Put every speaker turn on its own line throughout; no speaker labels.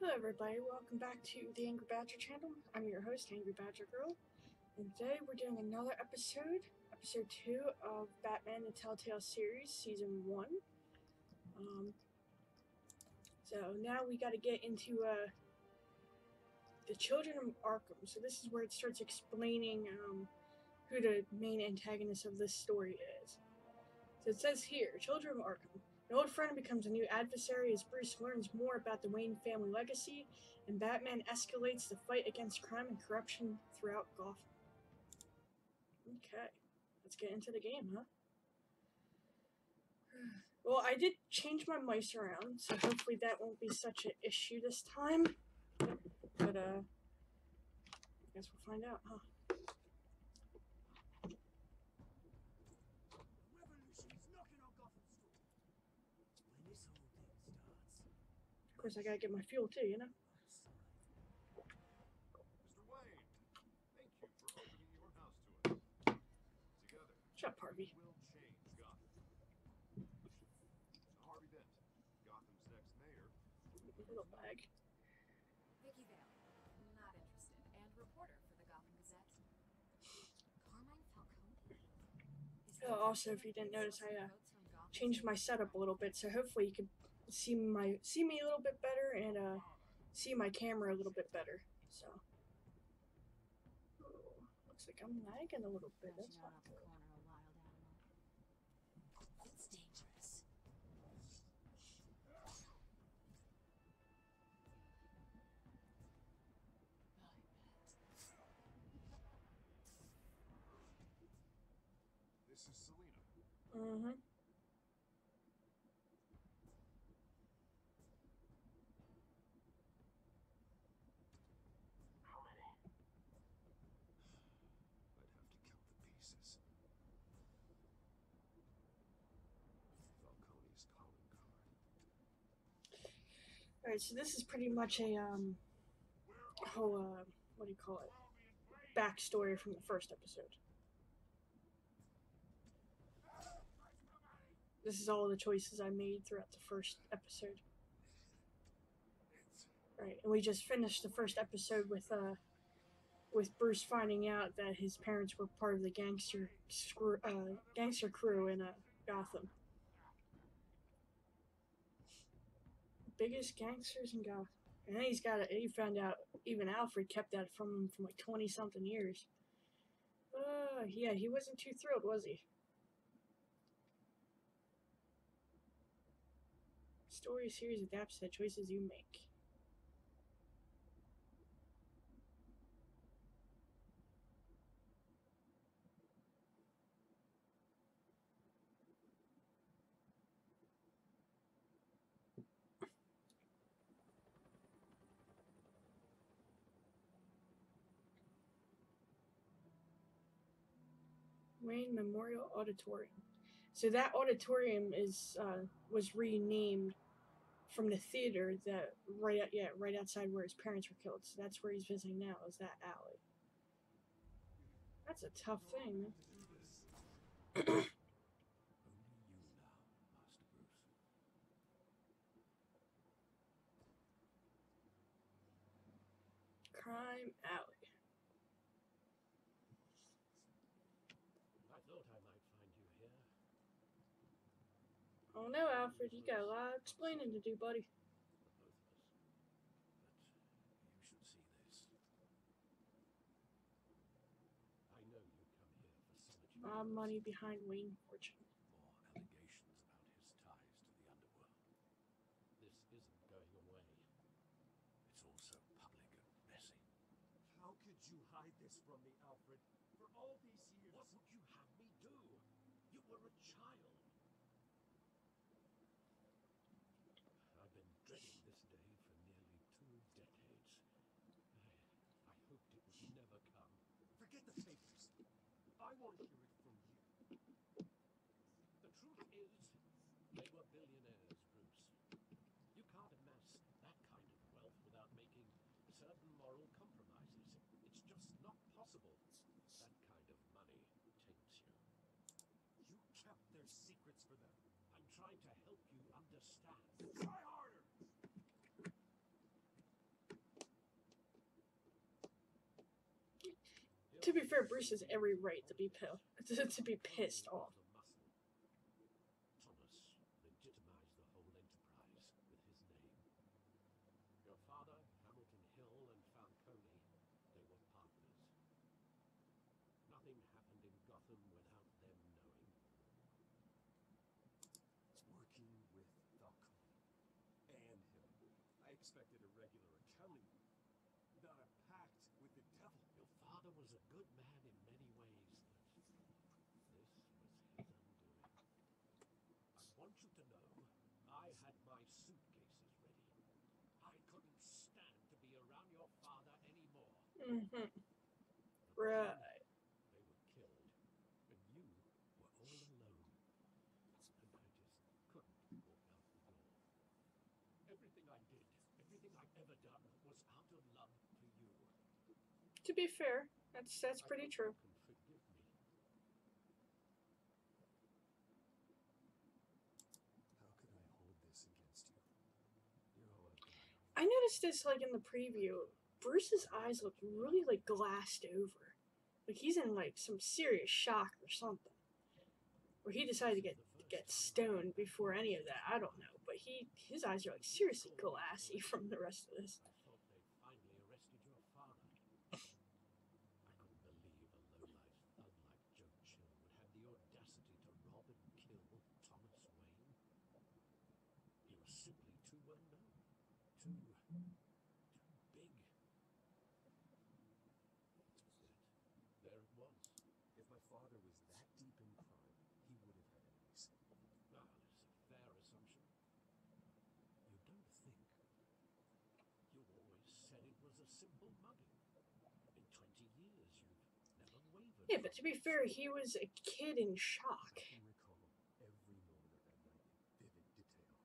Hello everybody, welcome back to the Angry Badger channel. I'm your host, Angry Badger Girl, and today we're doing another episode, episode 2 of Batman the Telltale series, season 1. Um, so now we gotta get into uh, the Children of Arkham. So this is where it starts explaining um, who the main antagonist of this story is. So it says here, Children of Arkham. An old friend becomes a new adversary as Bruce learns more about the Wayne family legacy, and Batman escalates the fight against crime and corruption throughout Gotham. Okay, let's get into the game, huh? Well, I did change my mice around, so hopefully that won't be such an issue this time. But, uh, I guess we'll find out, huh?
Revolution's knocking on Gotham's door. When this whole thing starts,
course, I gotta get my fuel too, you know?
Mr. Wayne, thank you for opening your house to us. Together,
Shut up, Harvey.
we will change Gotham. So Harvey Dent, Gotham's next mayor,
Little bag.
Vicky Vale, not interested, and reporter for the Gotham Gazette. Carmine Falcone.
Oh, also, if you didn't notice, I, uh,
votes from Gotham
changed my setup a little bit, so hopefully you can see my see me a little bit better and uh see my camera a little bit better. So Ooh, looks like I'm lagging a little bit. That's
Crashing
not
out off the
good.
corner, a wild animal. It's dangerous.
this is Selina.
Mm-hmm.
How many? I'd have to count the pieces. Falcone's calling card.
All right, so this is pretty much a um whole uh what do you call it backstory from the first episode. This is all the choices I made throughout the first episode. Right, and we just finished the first episode with uh with Bruce finding out that his parents were part of the gangster uh, gangster crew in uh, Gotham. Biggest gangsters in Gotham. And then he's got it. He found out even Alfred kept that from him for like twenty something years. Uh, yeah, he wasn't too thrilled, was he? Story series adapts to the choices you make. Wayne Memorial Auditorium. So that auditorium is uh, was renamed from the theater that right yeah right outside where his parents were killed. So that's where he's visiting now. Is that alley? That's a tough thing. Crime alley.
I thought I might find you here.
Oh no, Alfred, you got a lot of explaining to do, buddy.
for both of us. But uh, you should see this. I know you come here for
Mob money behind Wayne Fortune.
More allegations about his ties to the underworld. This isn't going away. It's also public and messy.
How could you hide this from me, Alfred? For all these years.
What would you have me do? You were a child. I've been dreading this day for nearly two decades. I, I hoped it would never come.
Forget the papers. To hear it from you.
The truth is, they were billionaires, Bruce. You can't amass that kind of wealth without making certain moral compromises. It's just not possible. That kind of money taints you.
You kept their secrets for them.
I'm trying to help you understand.
Try harder!
To be fair, Bruce has every right to be to be pissed off.
Thomas legitimized the whole enterprise with his name. Your father, Hamilton Hill, and Falcone, they were partners. Nothing happened in Gotham without them knowing.
Working with Falcone and him. I expected a regular accounting, not a pact with the devil.
Your father was a good man in many ways, but this was his undoing. I want you to know, I had my suitcases ready. I couldn't stand to be around your father anymore.
Mm-hmm. Right.
They were killed, and you were all alone. And I just couldn't walk out the door. Everything I did, everything I've ever done, was out of love for you.
To be fair, that's that's
I
pretty true.
I
noticed this like in the preview. Bruce's eyes look really like glassed over. Like he's in like some serious shock or something. Or he decided to get get stoned before any of that. I don't know. But he his eyes are like seriously glassy from the rest of this.
I thought they'd finally arrested your father. I couldn't believe a low-life thug like Joe Chill would have the audacity to rob and kill Thomas Wayne. He was simply too well known, too, too big. Yet, there it was.
If my father was that deep in crime, he would have had enemies.
Well, it's a fair assumption. You don't think. You always said it was a simple mugging. In 20 years, you've never wavered.
Yeah, but to be fair, he was a kid in shock.
I can recall every moment of that night in vivid detail.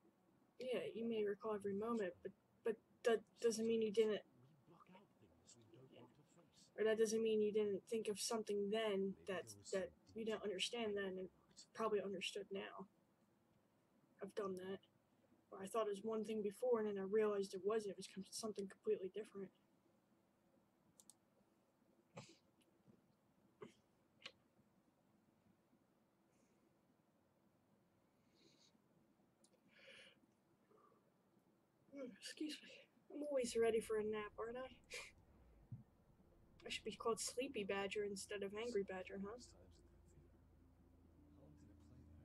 Yeah, you may recall every moment, but but that doesn't mean you didn't
We block out things we don't
Yeah.
want to face.
or that doesn't mean you didn't think of something then that that you didn't understand then and probably understood now. I've done that. Or I thought it was one thing before and then I realized it wasn't. It was something completely different. Excuse me. I'm always ready for a nap, aren't I? I should be called Sleepy Badger instead of Angry Badger, huh?
Those times at that theater. How long did it play there?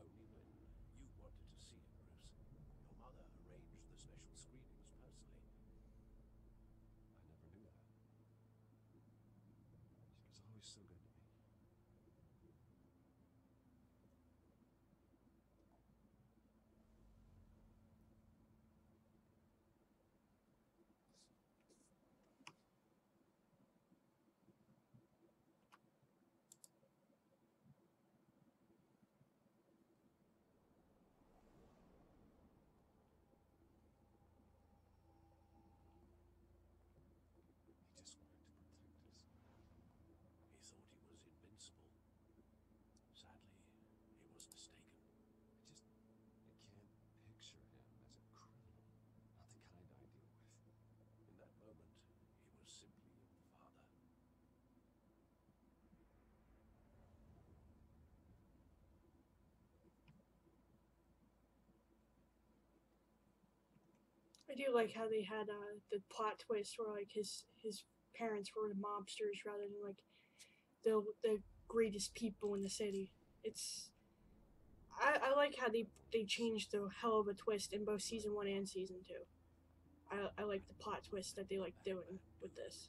Only when you wanted to see it, Bruce. Your mother arranged the special screenings personally.
I never knew that. She was always so good to me. He just wanted to protect us.
He thought he was invincible. Sadly, he was mistaken.
I just I can't picture him as a criminal. Not the kind I deal with.
In that moment, he was simply your father.
I do like how they had uh, the plot twist where like his his parents were the mobsters rather than like the the greatest people in the city. It's I, I like how they they changed the hell of a twist in both season one and season two. I I like the plot twist that they like doing with this.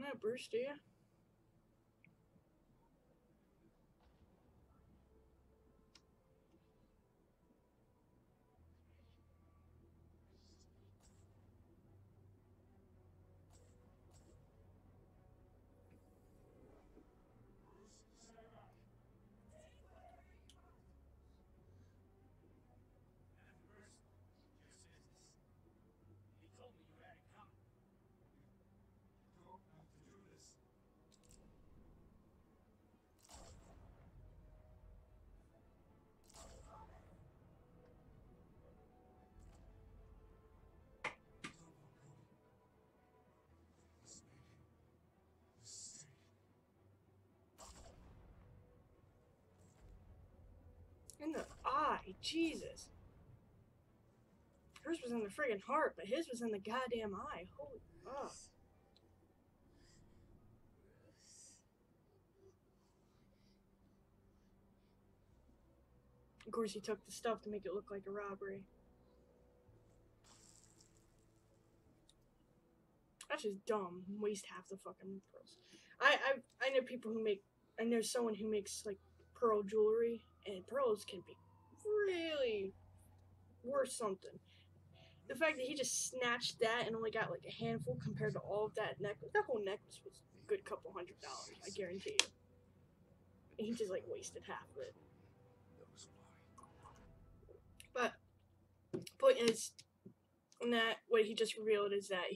want to,
Bruce?
Do you? In the eye, Jesus. Hers was in the friggin' heart, but his was in the goddamn eye. Holy fuck. Of course, he took the stuff to make it look like a robbery. That's just dumb. Waste half the fucking pearls. I I I know people who make. I know someone who makes like pearl jewelry, and pearls can be really worth something. The fact that he just snatched that and only got like a handful compared to all of that necklace, that whole necklace was a good couple hundred dollars, I guarantee you. And he just like wasted half of it. But point is, that what he just revealed is that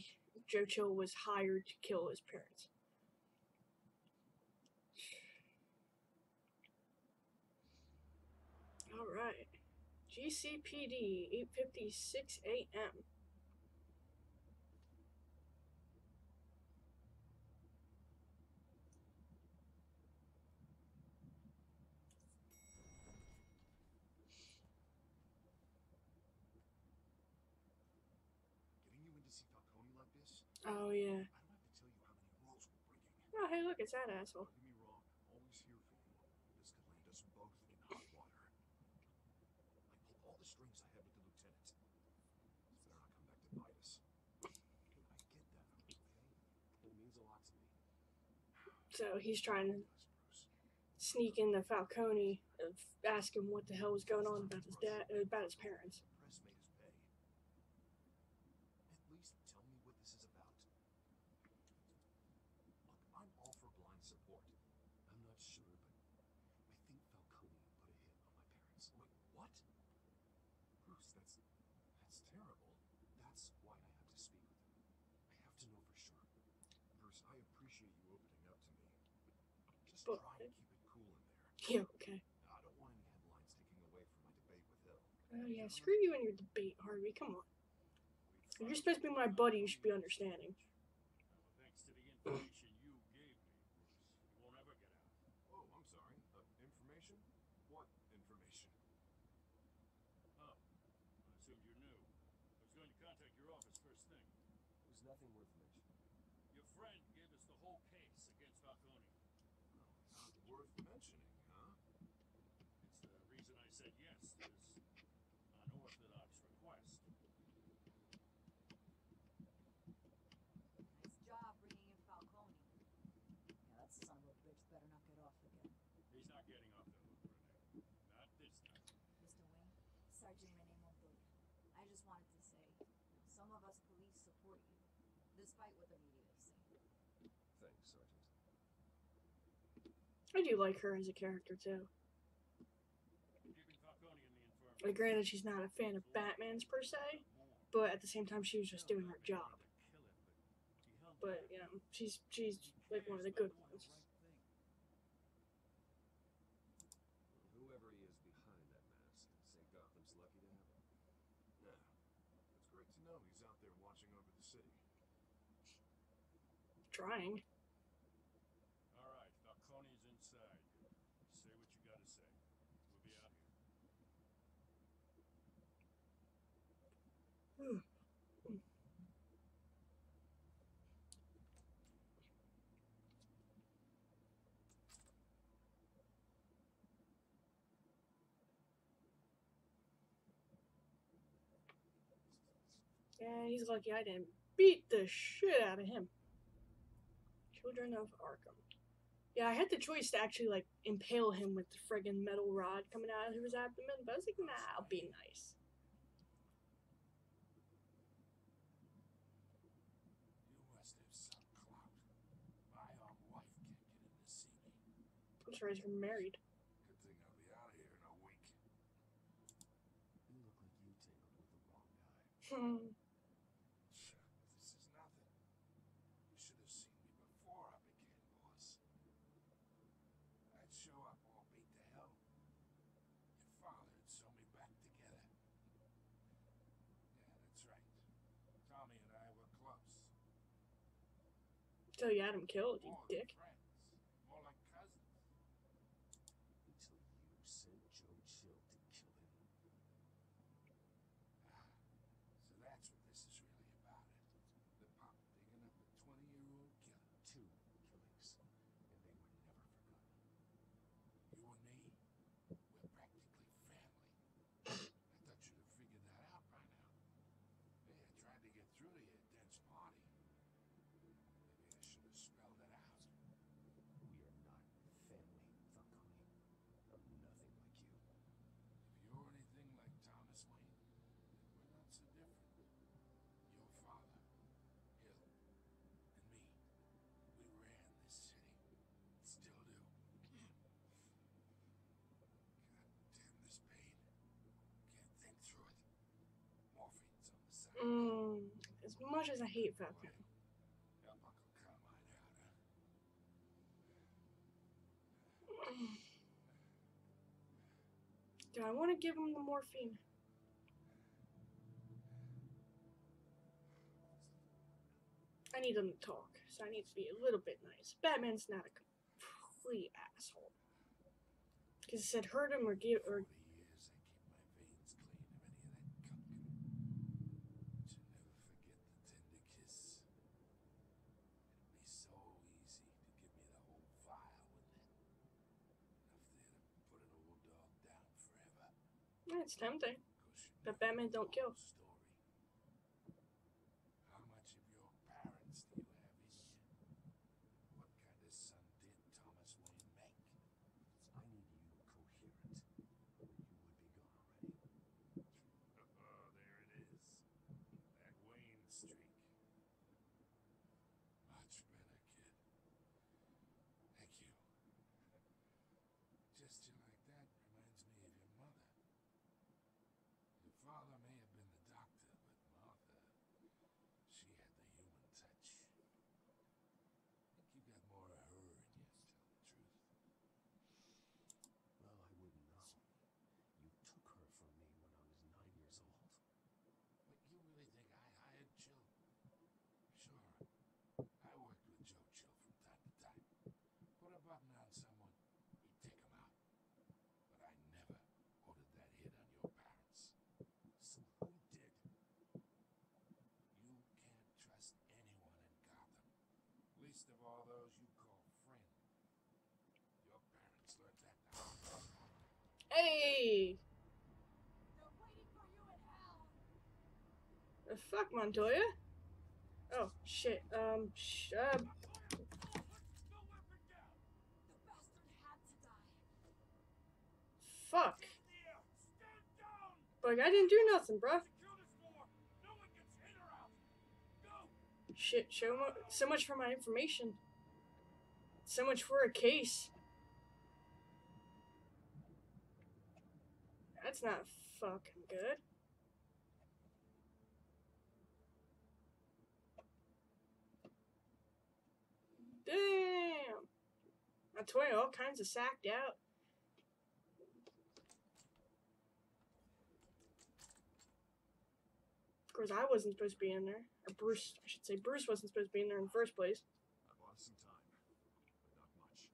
Joe Chill was hired to kill his parents. All right, GCPD, eight fifty six a.m.
Getting you in to see Falcone like this,
Oh yeah.
I don't have to tell you how many we're breaking.
Oh hey, look, it's that asshole.
Don't get me wrong, always here for you. This could land us both in hot water. I pulled all the strings I had with the lieutenant. This better not come back to bite us. I get that, okay? It means a lot to me.
So he's trying to sneak in the Falcone ask him what the hell was going on about his dad, about his parents.
The press made us pay. At least tell me what this is about. Look, I'm all for blind support. I'm not sure, but I think Falcone put a hit on my parents. Wait, what? Bruce, that's that's terrible. That's why I have to speak with him. I have to know for sure. Bruce, I appreciate you opening up to me. Just
But-
try and keep it cool in there.
Yeah, okay.
I don't want any headlines taking away from my debate with Hill.
Oh yeah, screw you and your debate, Harvey. Come on. If you're supposed to be my buddy, you should be understanding.
Well, thanks to the information you gave me, Bruce, you won't ever get out.
Oh, I'm sorry. Uh, information? What information?
Oh, I assumed you knew. I was going to contact your office first thing.
It was nothing worth mentioning.
Your friend gave us the whole case against Falcone.
Not worth mentioning, huh?
It's the reason I said yes to this unorthodox request.
Nice job bringing in Falcone.
Yeah, that son of a bitch better not get off again.
He's not getting off the hook, Renee. Not this time.
Mr. Wayne, Sergeant Renee Montoya. I just wanted to say, some of us police support you, despite what the media is saying.
Thanks, Sergeant.
I do like her as a character too.
Keeping Falcone in the infirmary.
Like, granted, she's not a fan of Batman's per se, but at the same time, she was just doing her job. But you know, she's she's like one of the good ones. Trying.
All right, Falcone's inside. Say what you gotta say. We'll be out here.
Yeah, he's lucky I didn't beat the shit out of him. Children of Arkham. Yeah, I had the choice to actually like impale him with the friggin' metal rod coming out of his abdomen, but I was like, nah, I'll be nice.
You must have some clout. My own wife can't get in to see me.
I'm sorry, you're married.
Good thing I'll be out of here in a week.
You look like you tangled with the wrong guy.
Hmm.
Sure, this is nothing. You should have seen me before I became boss. I'd show up all beat to hell. Your father'd sew me back together. Yeah, that's right. Tommy and I were close.
Till you had him killed, you dick.
friends. More like cousins.
Until you sent Joe Chill to kill him.
Ah, so that's what this is really about. The pop digging up a 20-year-old killer.
Two killings, and they were never forgotten.
You and me, we're practically family. I thought you'd have figured that out by now. Hey, I tried to get through to your dense party. Maybe I should have spelled it out.
We are not family, Falcone. I'm nothing like you.
If you're anything like Thomas Wayne, then we're not so different. Your father, Hill, and me, we ran this city. Still do. God damn this pain. Can't think through it. Morphine's on the side.
Mm, as much as I hate
Falcone.
Do I want to give him the morphine? I need him to talk, so I need to be a little bit nice. Batman's not a complete asshole. Because it said hurt him or give or
40 years I keep my veins clean of any of that gunk. But you never forget the tender kiss. It'd be so easy to give me the whole file, wouldn't it? Enough there to put an old dog down forever.
Yeah, it's tempting, But Batman don't kill.
the Story. How much of your parents do you have in you? What kind of son did Thomas Wayne make?
I need you coherent, or you would be gone already.
Oh, there it is. That Wayne streak. Much better, kid. Thank you. Just you like that reminds me of your mother. Your father may have been the doctor, but Martha, she had the human touch. think you got more of her in you, to tell the truth.
Well, I wouldn't know. You took her from me when I was nine years old.
But you really think I hired Chill? Sure. I worked with Joe Chill from time to time. Put a button on someone, he'd take him out. But I never ordered that hit on your parents.
So who did?
You can't trust anyone in Gotham. Least of all those you call friend. Your parents learned that the hard way.
Hey,
They're waiting for you in hell.
the fuck, Montoya? Oh shit. Um, sh- uh,
The bastard had to die.
fuck.
There!
Like I didn't do nothing, bruh. Shit, show mo- so much for my information. So much for a case. That's not fucking good. Damn! Montoya all kinds of sacked out. Of course, I wasn't supposed to be in there. Or Bruce, I should say, Bruce wasn't supposed to be in there in the first place.
I bought us some time, but not much.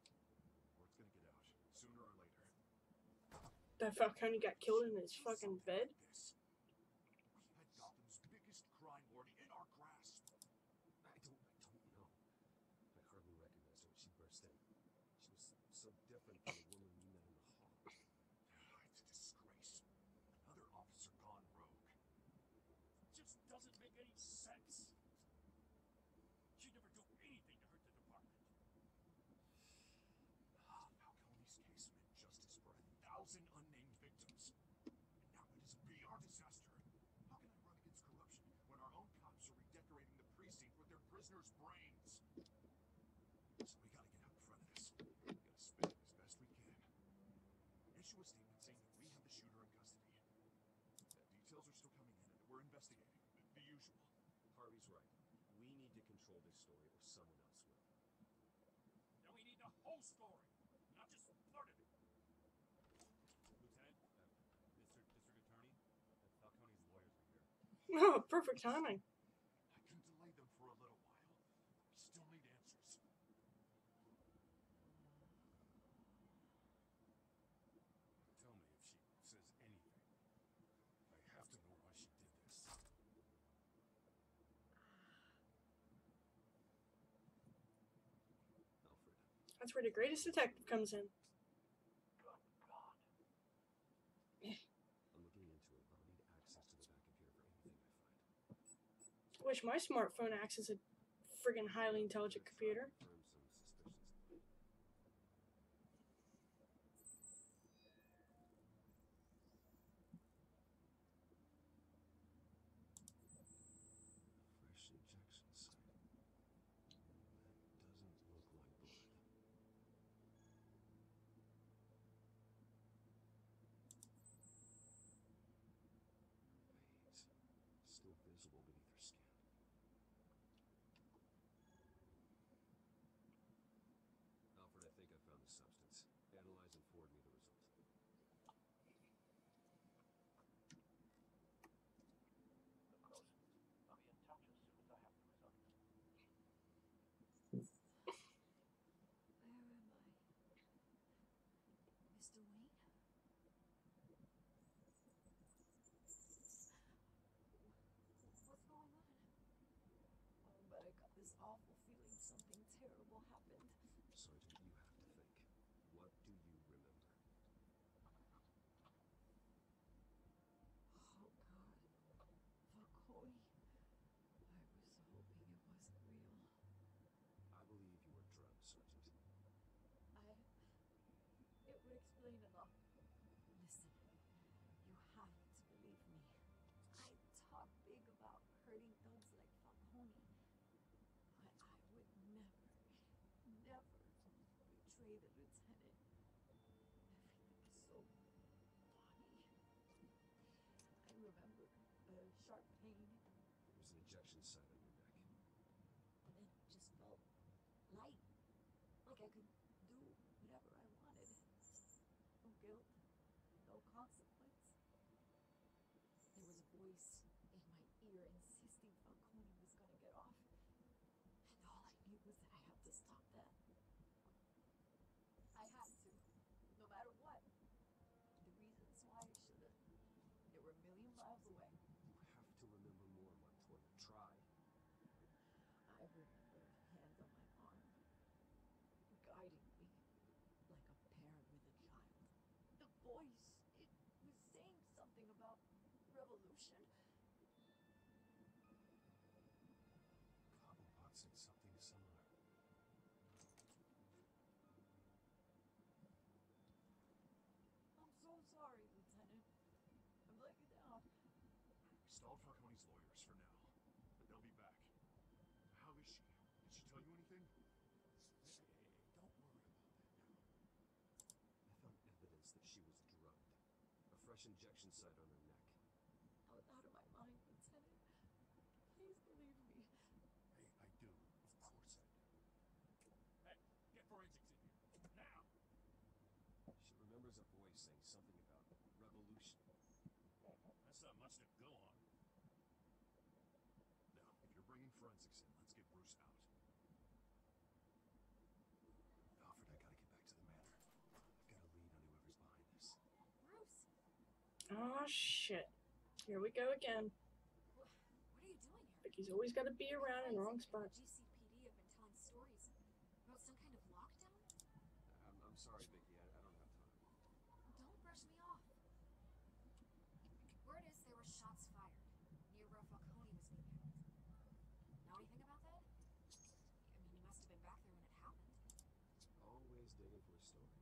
Word's gonna get out, sooner or later.
That Falcone got killed in his fucking bed.
This. We had Gotham's biggest crime lord in our grasp. I don't, I don't know. I hardly recognized her when she burst in. She was so different from the woman we met in the hall. It's a disgrace. Another officer gone rogue.
just doesn't make any sense. She'd never do anything to hurt the department.
prisoner's brains. So we gotta get out in front of this. We gotta spin it as best we can. Issue a statement saying that we have the shooter in custody. Uh, details are still coming in and we're investigating. The, the usual.
Harvey's right. We need to control this story or someone else will.
And we need the whole story, not just part of it.
Lieutenant, uh, Mr. District Attorney, uh, Falcone's lawyers are here.
Oh, perfect timing.
I can delay them for a little while. We still need answers.
Tell me if she says anything. I have to know why she did this.
Alfred,
That's where the greatest detective comes in. Wish my smartphone acts as a friggin' highly intelligent computer.
and confirm some suspicions. Fresh injection site. That doesn't look like blood. Veins still visible beneath her skin. Alfred, I think I found the substance. Analyze and forward me the result.
Of course. I'll be in touch as soon as I have the results.
Where am I? Mr. Wayne? What's going on? Oh, but I got this awful feeling something terrible happened.
Sergeant, you have to think. What do you remember?
Oh, God. Falcone. I was hoping it wasn't real.
I believe you were drugged, Sergeant.
I. It would explain a lot. Listen, you have to believe me. I talk big about hurting thugs like Falcone. But I would never, never betray the lieutenant. Everything is so funny. I remember a sharp pain
There's an injection site on your neck.
and it just felt light. Like I could do whatever I wanted. No guilt, no consequence. There was a voice in my ear insisting Falcone was gonna get off. And all I knew was that I had to stop that. I had to, no matter what. The reasons why I should have, they were a million miles away.
You have to remember more, Montoya. Try.
I remember a hand on my arm, guiding me like a parent with a child. The voice, it was saying something about revolution.
Cobblepot said something similar.
I'm so sorry, Lieutenant. I've let you down.
Stalled Falcone's lawyers for now, but they'll be back. How is she? Did she tell you anything? Hey, don't worry about that now.
I found evidence that she was drugged. A fresh injection site on her neck.
I was out of my mind, Lieutenant. Please believe me.
Hey, I do. Of course I do. Hey, get forensics in here. Now!
She remembers a voice saying something about revolution.
That's not much to go on. Now, if you're bringing forensics in, let's get Bruce out.
Alfred, I gotta get back to the manor. I've got a lead on whoever's behind this.
Bruce,
Oh shit. Here we go again.
what are you doing here?
Vicky's always got to be around in the wrong spot.
GCPD have been telling stories about some kind of lockdown.
I'm, I'm sorry, Vicky. I, I don't have time.
Don't brush me off. Word is there were shots fired near where Falcone was being held. Know anything about that? I mean, you must have been back there when it happened.
Always digging for a story.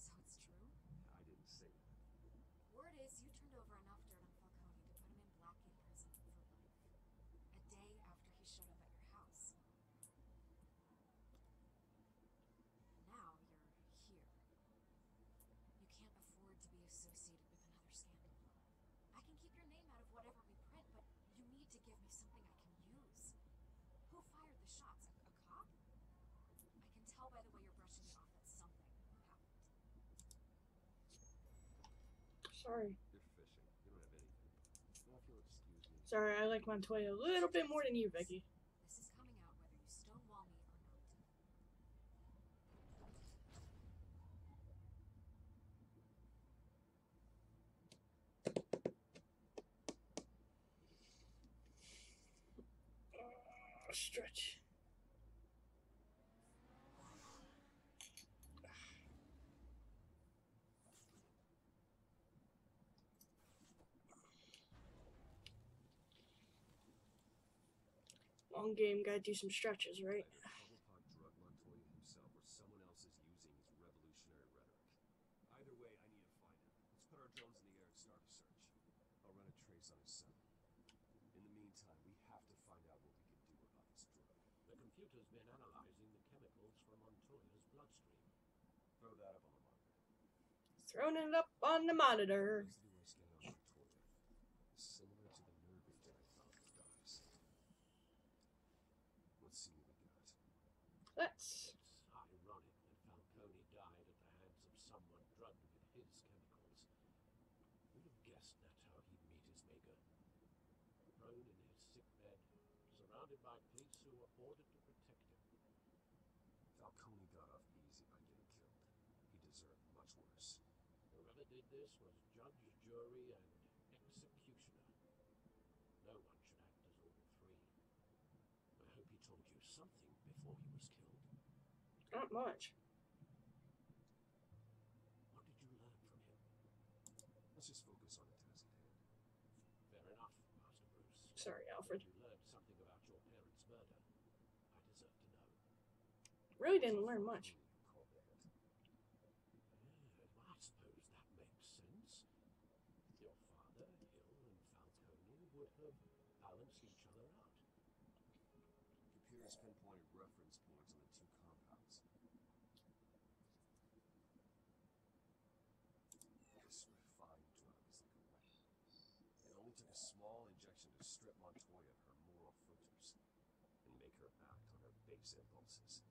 So it's true?
I didn't say that.
Is you turned over enough dirt on Falcone to put him in Blackgate prison for life. A day after he showed up at your house.
Sorry.
You're fishing. You don't have anything. Now, if you'll excuse me.
Sorry, I like Montoya a little bit more than you, Vicky.
This is coming out whether you stonewall me or not.
Uh, stretch. Long game, gotta do some stretches, right?
Either Cobblepot drug Montoya himself or someone else is using his revolutionary rhetoric. Either way, I need to find him. Let's put our drones in the air and start a search. I'll run a trace on his son. In the meantime, we have to find out what we can do about this drug.
The computer's been analyzing the chemicals from Montoya's bloodstream.
Throw that up on the monitor.
Throwing it up on the monitor.
Let's do a scan on Montoya. Similar to the nerve agent I found with Dice. Let's see what we got.
Let's.
It's ironic that Falcone died at the hands of someone drugged with his chemicals. Who'd have guessed that's how he'd meet his maker? Prone in his sick bed, surrounded by police who were ordered to protect him.
Falcone got off easy by getting killed. He deserved much worse.
Whoever did this was judge, jury, and executioner. No one should act as all three. I hope he told you something before he was killed.
Not much.
What did you learn from him?
Let's just focus on the task at hand.
Fair enough, Master Bruce.
Sorry, Alfred.
You learned something about your parents' murder. I deserve to know.
Really didn't learn much.
Falcone called the hit.
Yeah, I suppose that makes sense. Your father, Hill, and Falcone would have balanced each other out.
Computers pinpointed reference points on the two compounds. This refined drug is like a weapon. It only took a small injection to strip Montoya of her moral filters and make her act on her base impulses.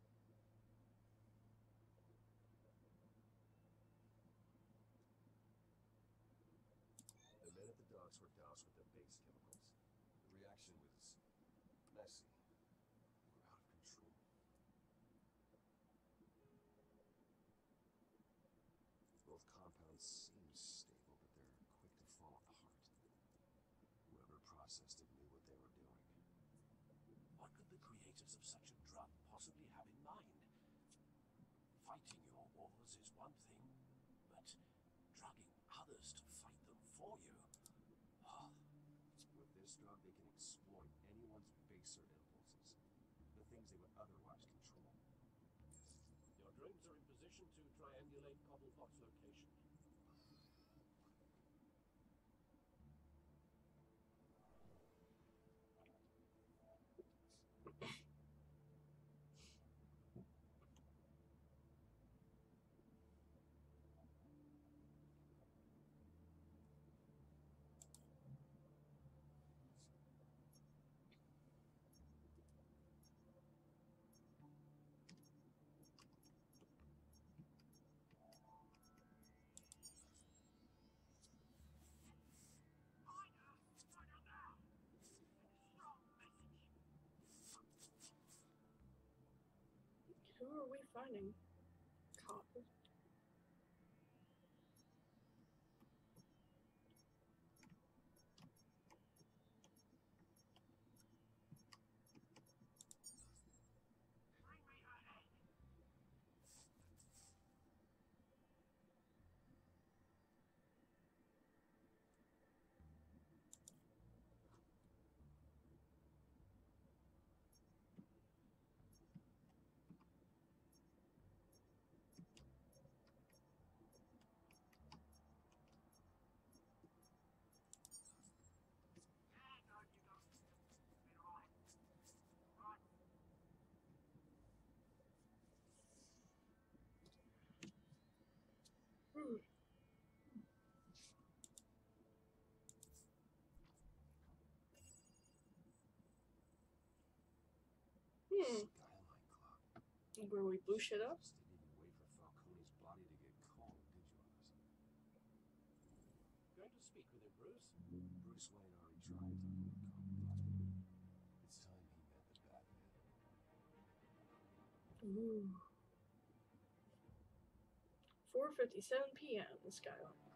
The men at the docks were doused with the base chemicals. The reaction was messy. Out of control. Both compounds seem stable, but they're quick to fall apart. Whoever processed it knew what they were doing.
What could the creators of such a drug possibly have in mind? Fighting your wars is one thing, but drugging others to fight them for you. Oh,
With this drug, they can exploit anyone's baser impulses, the things they would otherwise control.
your drones are in position to triangulate Cobblepot's location.
Who are we finding? Copper. Hmm. Hmm.
Skyline Club.
Where we blew shit up?
Just wait for Falcone's body to get cold, did you, Oz? Bruce Wayne already tried to unload Gotham, but it's time he met the Batman.
Ooh. 4:57 p.m. in Skyline.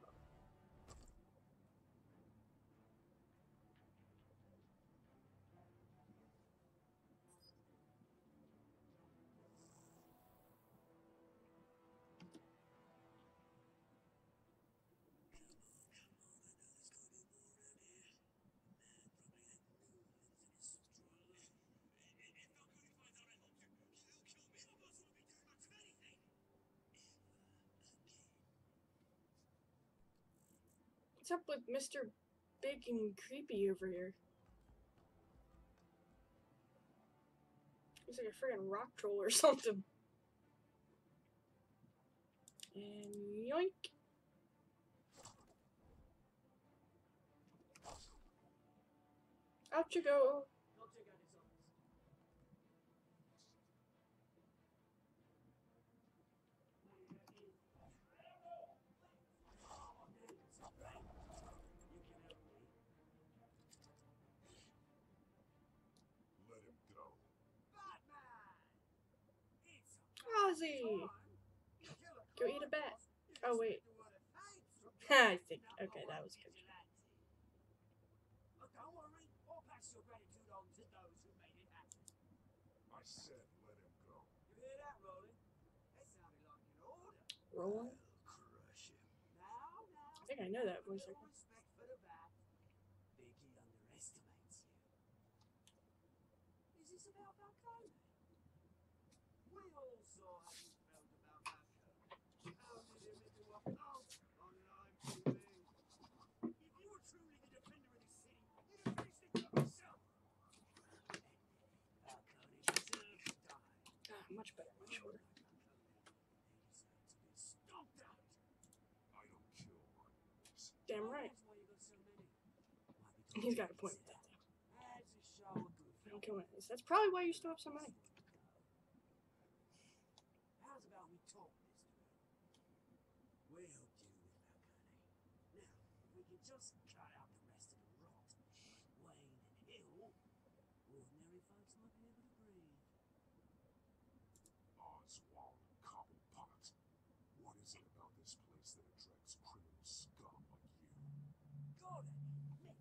What's up with Mr. Big and Creepy over here? He's like a friggin' rock troll or something. And yoink. Out you go.
I'll check out his office.
Let him go.
Ozzy! Go eat a bat. Oh, wait. I think. Okay, that was good.
Oh, don't worry, I'll pass your gratitude on to those who made it happen.
I said let him go.
You hear that, Roland? That sounded like an order.
Rolling.
Crush him.
Now, now.
I think I know that voice.
little
actor.
respect for the bat. Think he underestimates you. Is this about Falcone? We all saw how you felt about Falcone. Pounded him into a pulp on live TV. If you were truly the defender of this city, you'd have faced it yourself. Falcone deserves to die.
Ah, much better, much shorter.
He deserves to be stomped out.
I don't kill criminals.
Damn right. He's got a point with that, though. I don't care what it is. That's probably why you still have so many.
How's about we talk, Mister? We'll deal with Falcone. Now, we can just cut out the rest of the rot, Wayne and Hill, ordinary folks might be able to breathe.
Oswald Cobblepot. What is it about this place that attracts criminal scum like you?
Gotta admit,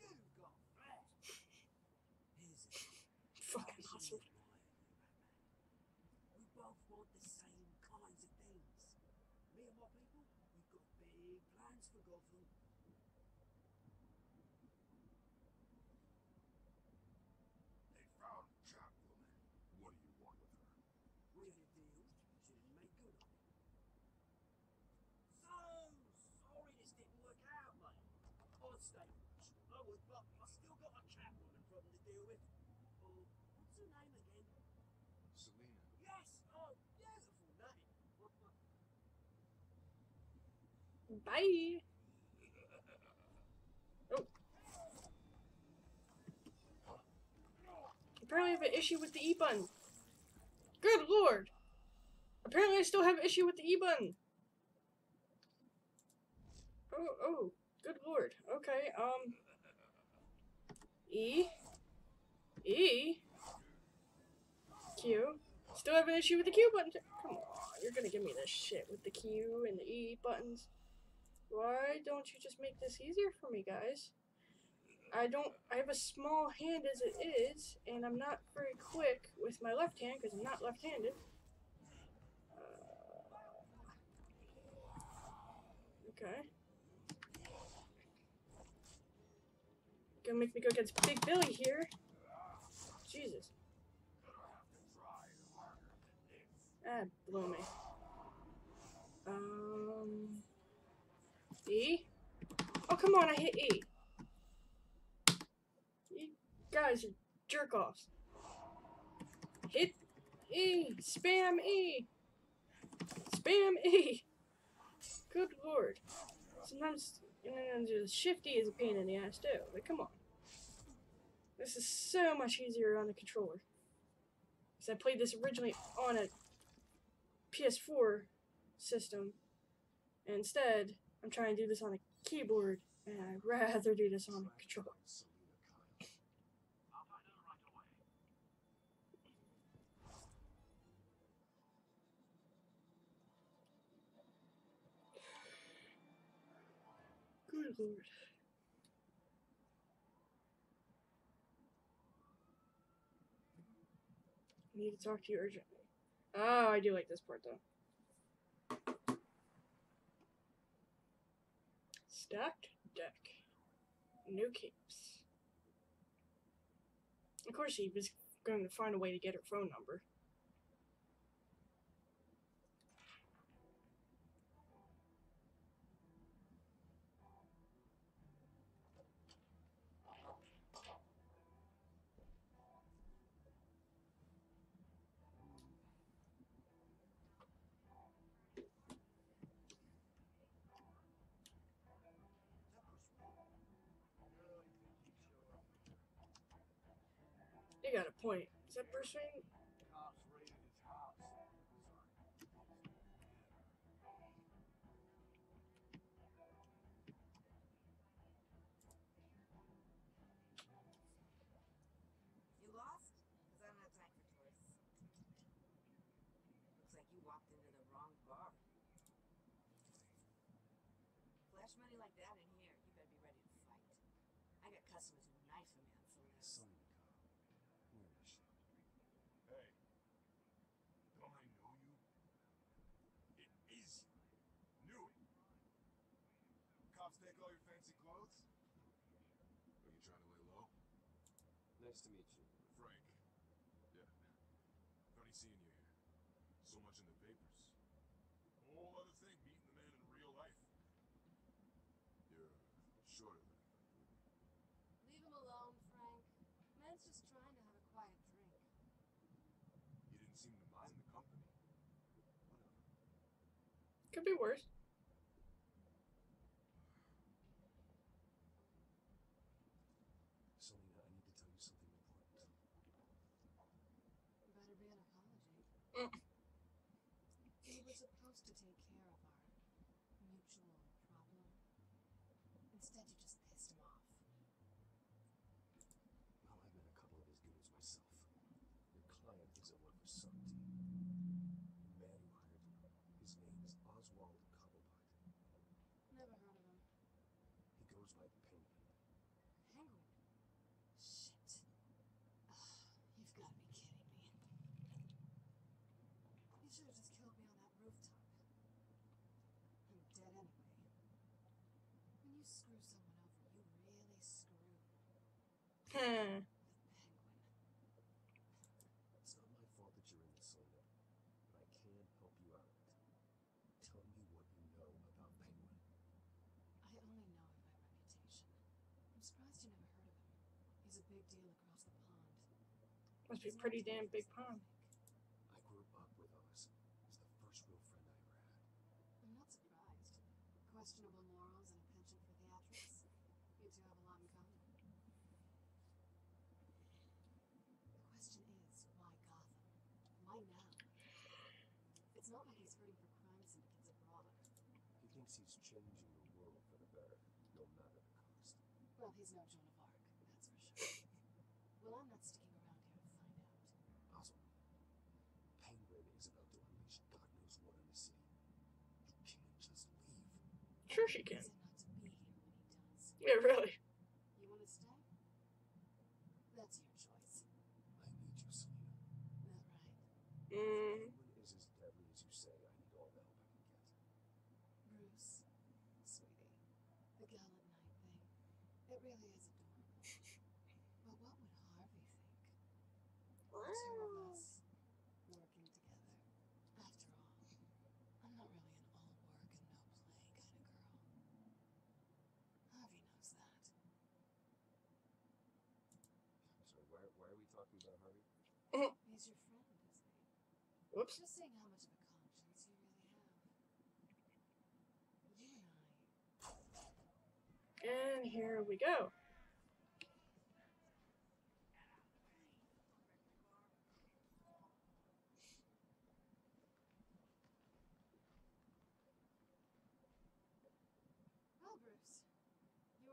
you've got flair. Here's the thing.
Fucking
I
awesome.
should admire you, Batman. We both want the same kinds of things. Me and my people, we've got big plans for Gotham.
They found Catwoman. What do you want with her?
We had a deal. She didn't make good on it. So sorry this didn't work out, mate. I'd stay rich. I would, but I still got a Catwoman problem to deal with. Oh, what's her name again?
Selina.
Yes! Oh, beautiful name.
Bye. Oh. Apparently, I have an issue with the E button. Good lord. Apparently, I still have an issue with the E button. Oh, oh, good lord. Okay, um. E. E. Q. Still have an issue with the Q button. Come on, you're gonna give me this shit with the Q and the E buttons. Why don't you just make this easier for me, guys? I don't. I have a small hand as it is, and I'm not very quick with my left hand because I'm not left-handed. Uh, okay. Gonna make me go against Big Billy here. Jesus. Ah, blew me. Um. E? Oh, come on, I hit E. You guys are jerk offs. Hit E. Spam E. Spam E. Good lord. Sometimes just shifty is a pain in the ass too. But come on. This is so much easier on the controller. Because I played this originally on a PS4 system. And instead, I'm trying to do this on a keyboard And I'd rather do this on
Track
control.
down Selina Kyle.
I'll find right away.
Good lord. I need to talk to you urgently. Oh, I do like this part though. Stacked deck. No capes. Of course, he was going to find a way to get her phone number. You got a point. Is that Bruce Wayne?
You lost? Because I don't have time for tourists. Looks like you walked into the wrong bar. Flash money like that in here, you better be ready to fight. I got customers who knife a man for less.
Selina Kyle. Where is she?
Hey. Don't I know you? It is you. Knew it. Cops take all your fancy clothes? Are you trying to lay low?
Nice to meet you.
Frank. Yeah. Funny seeing you here. So much in the papers. Whole other thing, meeting the man in real life. You're shorter than I thought you.
Leave him alone, Frank. Man's just trying to have a quiet drink.
You didn't seem to mind the company.
Whatever.
Could be worse.
Selina, I need to tell you something important.
Better be an apology.
Mm.
We were supposed to take care of our mutual problem. Instead, you just pissed him off.
Well, I've met a couple of his goons myself. Your client is a work for Subteam. The man who hired you, his name is Oswald Cobblepot.
Never heard of him.
He Penguin.
Penguin. Shit. Ugh, you've got to be kidding me. You should have just killed me on that rooftop. I'm dead anyway. When you screw someone over, you really screw
Hmm.
the penguin.
It's not my fault that you're in this, Selina, but I can help you out of it. Tell me what you know about Penguin.
I only know him by reputation. I'm surprised you never heard of him. He's a big deal across the pond.
Must be
He's
pretty damn big pond.
I grew up with Oz. He's the first real friend I ever had.
I'm not surprised. Questionable morals and a penchant for theatrics. You two have a lot in common. The question is, why Gotham? Why now? It's not like he's hurting for crime syndicates abroad.
He thinks he's changing the world for the better, no matter the cost.
Well, he's no Joan of Arc, that's for sure. Well, I'm not sticking around here to find out.
Oswald, Penguin is about to unleash God knows what in the city. You can't just leave.
Sure she can.
Is it not to be here when he does?
Yeah, really.
You want to stay? That's your choice.
I need you, Selina.
That right?
Mm.
Penguin is as deadly as you say. I need all the help I can get.
Bruce, sweetie, the gallant knight thing, it really is adorable. But what would Harvey think? The two of us working together. After all, I'm not really an all work and no play kind of girl. Harvey knows that.
I'm sorry, why, why are we talking about Harvey?
Oh, he's your friend, isn't he?
Whoops.
Just saying how much of a conscience you really have. You and I.
And here we go.
Well, Bruce, you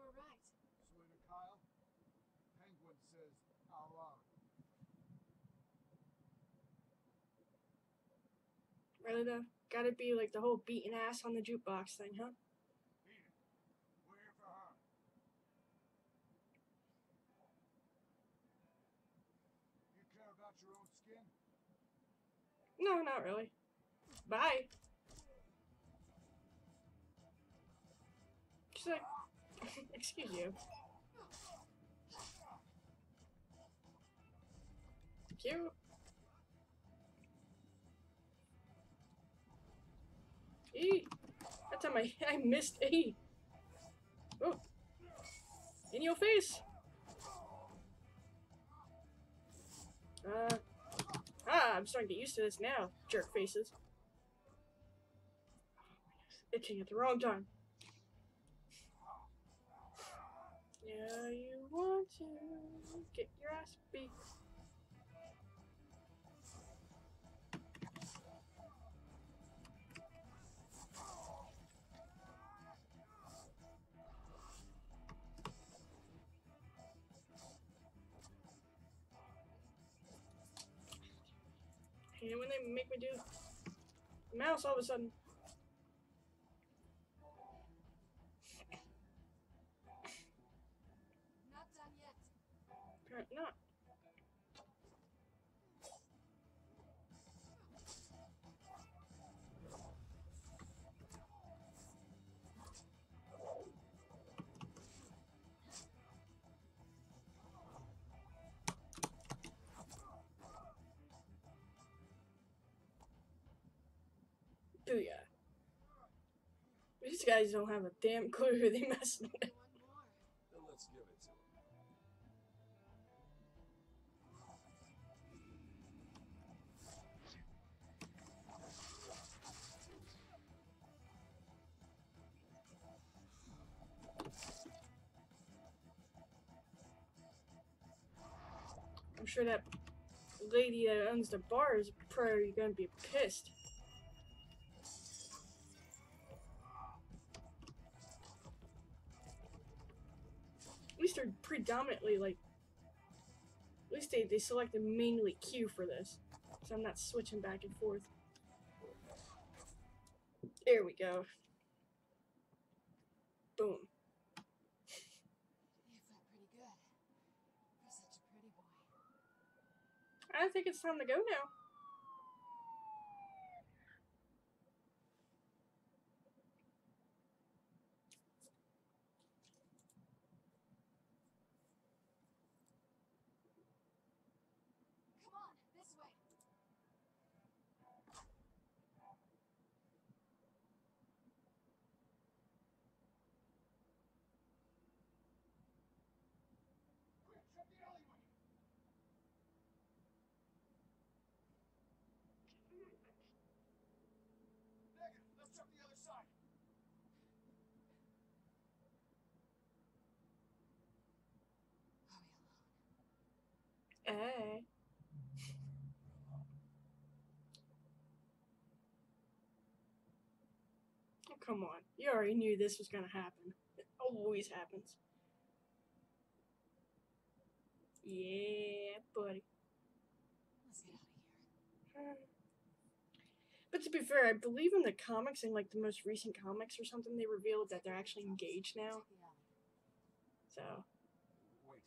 Really though? Gotta be like the whole beating ass on the jukebox thing, huh? No, not really. Bye. She's like, excuse you. Cute. That time I, I missed E. Oh. In your face. Uh. Ah, I'm starting to get used to this now. Jerk faces. Itching at the wrong time. Yeah, you want to get your ass beat. They make me do mouse all of a sudden.
Not done yet.
Apparently not. These guys don't have a damn clue who they messing with. I'm sure that lady that owns the bar is probably gonna be pissed. Least they're predominantly like. At least they, they selected mainly Q for this. So I'm not switching back and forth. There we go. Boom.
You felt pretty good. For such a pretty boy.
I think it's time to go now.
Come on, this way.
Quick, check the alleyway. Negative. Let's check the other side.
Are we alone?
Hey. Oh, come on. You already knew this was gonna happen. It always happens. Yeah, buddy.
Let's get out of here. Hmm.
But to be fair, I believe in the comics, in like the most recent comics or something, they revealed that they're actually engaged now. So,
Wait.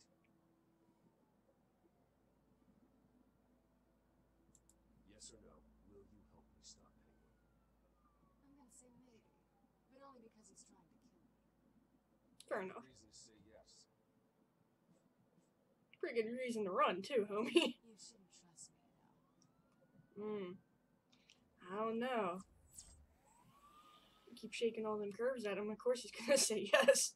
Yes or no? Will you help me stop Penguin?
I'm gonna say maybe, but only because he's trying to kill me.
Fair enough.
Reason to say yes.
Pretty good reason to run, too, homie.
You shouldn't trust me, though.
Hmm. I don't know. You keep shaking all them curves at him, of course he's gonna say yes.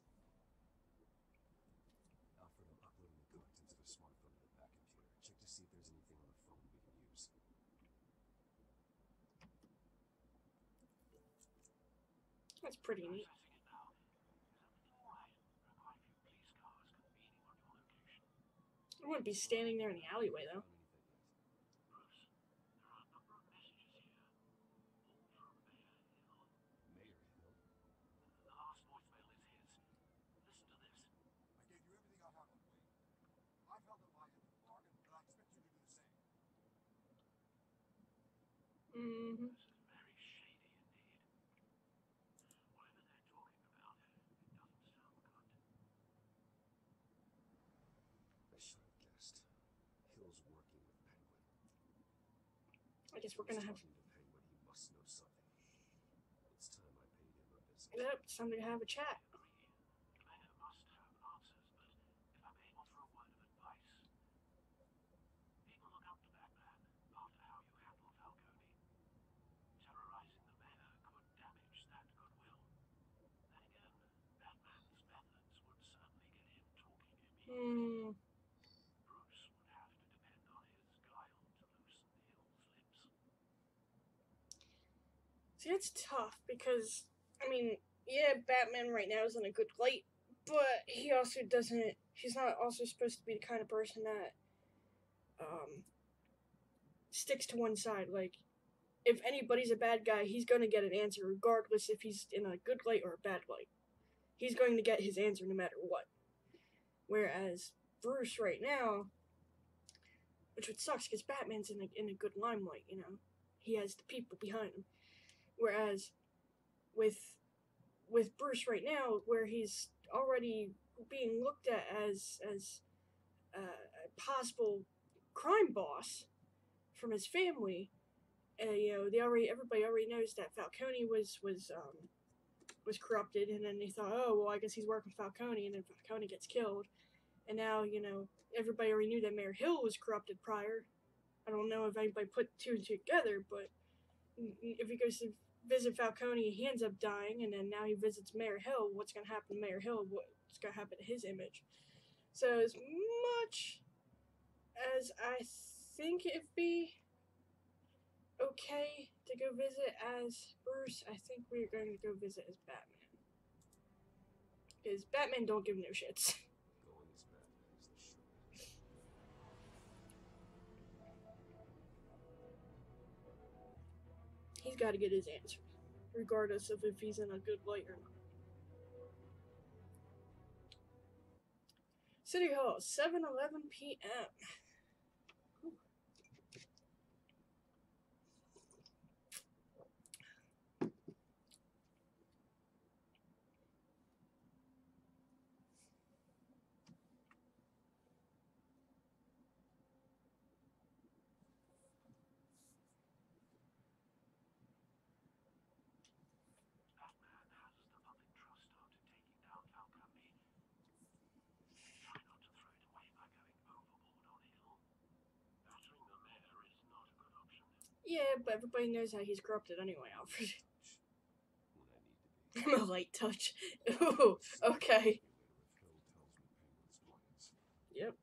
Alfred, I'm uploading the a smartphone to the back computer. Check to see if there's anything on the phone we can use.
That's pretty neat. I wouldn't be standing there in the alleyway, though.
Found anything yet? Mayor Hill?
I gave you everything I have on Wayne. I've held up my end of the bargain, and I expect you to do the same.
Mm-hmm.
Hill's working with Penguin.
I guess we're gonna have.
Talking to Penguin, he must know something. It's time I paid him a visit.
See, it's tough because, I mean, yeah, Batman right now is in a good light, but he also doesn't. He's not also supposed to be the kind of person that um, sticks to one side. Like, if anybody's a bad guy, he's going to get an answer regardless if he's in a good light or a bad light. He's going to get his answer no matter what. Whereas Bruce right now, which would sucks because Batman's in a in a good limelight, you know, he has the people behind him. Whereas with with Bruce right now, where he's already being looked at as as uh, a possible crime boss from his family, uh, you know, they already everybody already knows that Falcone was was um, was corrupted, and then they thought, oh well, I guess he's working Falcone, and then Falcone gets killed, and now you know everybody already knew that Mayor Hill was corrupted prior. I don't know if anybody put two and two together, but if he goes to visit Falcone, he ends up dying, and then now he visits Mayor Hill. What's gonna happen to Mayor Hill? What's gonna happen to his image? So as much as I think it'd be okay to go visit as Bruce, I think we're going to go visit as Batman. Because Batman don't give no shits. He's got to get his answer, regardless of if he's in a good light or not. City Hall, 7 11 p.m.
Batman has the public trust after taking down Falcone. Try not to throw it away by going overboard on Hill. Battering the mayor is not a good option.
Yeah, but everybody knows how he's corrupted anyway, Alfred.
when I need to be.
I'm a light touch. Ooh, okay.
Later, if Hill tells me Penguin's plans.
Yep.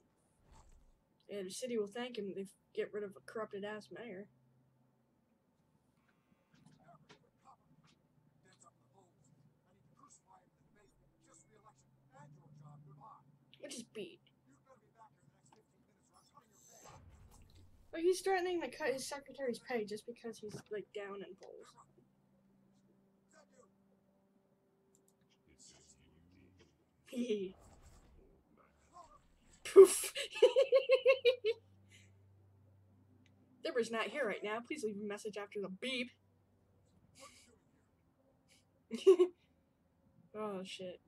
Yeah, the city will thank him if they get rid of a corrupted ass mayor.
Every copper stands
But he's threatening to cut his secretary's pay just because he's like down in polls. Poof. Deborah's not here right now. Please leave a message after the beep. Oh shit.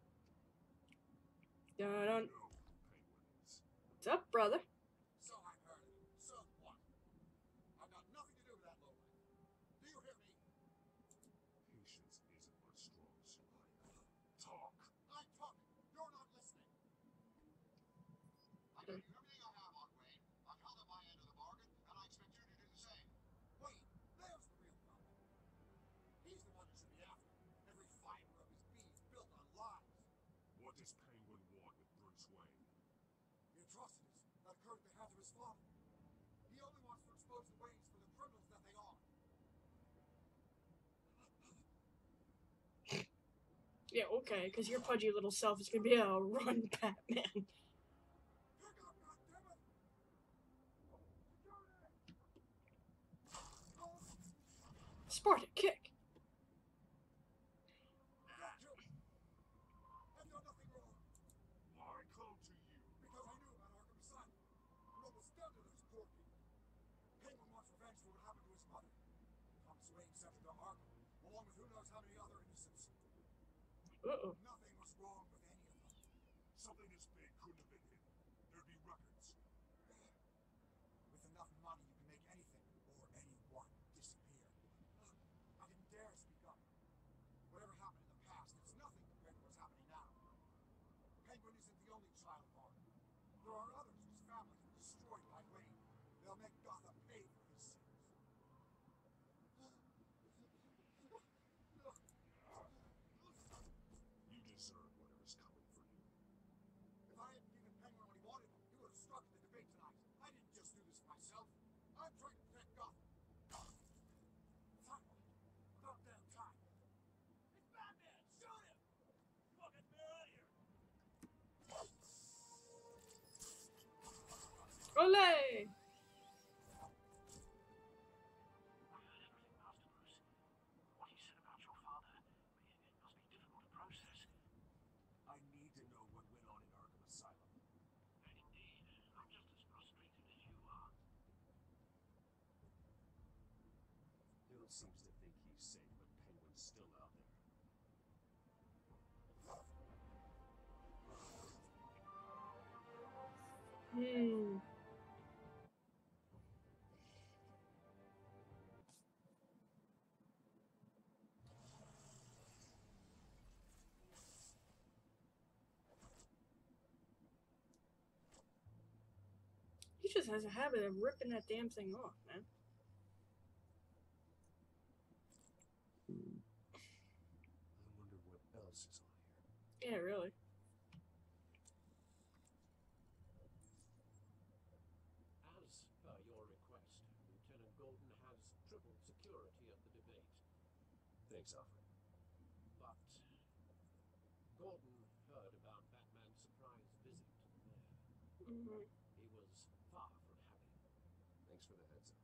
Dun dun. What's up, brother?
So I heard. So what? I've got nothing to do with that lowlife. Do you hear me?
Patience isn't my strong suit. Talk.
I'm talking. You're not listening. I gave you everything I have on Wayne. I've held up my end of the bargain, and I expect you to do the same. Wayne, there's the real problem. He's the one you should be after. Every fiber of his being built on lies.
What does Penguin want with Bruce Wayne?
The atrocities that occurred at the hands of his father. He only wants to expose the Waynes for the criminals that they are.
Yeah, okay, because your pudgy little self is gonna be a run Batman. Sparta kick.
Got you. I've done nothing wrong.
Why come to you?
Because I knew about Arkham Asylum and what was done to those poor people. Penguin wants revenge for what happened to his mother. Thomas Wayne sent her to Arkham, along with who knows how many other innocents.
Uh oh.
Nothing was wrong with any of them.
Something this big couldn't have been hidden. There'd be records.
Ole!
I heard everything, Master Bruce. What he said about your father, it must be difficult to process.
I need to know what went on in Arkham Asylum.
Indeed, I'm just as frustrated as you are.
Hill seems to think he's safe, but Penguin's still out there.
Hmm. Just has a habit of ripping that damn thing off, man.
I wonder what else is on here.
Yeah, really.
As per your request, Lieutenant Gordon has triple security at the debate.
Thanks, Alfred.
But Gordon heard about Batman's surprise visit to the mayor.
Mhm.
He was far from happy.
Thanks for the heads up.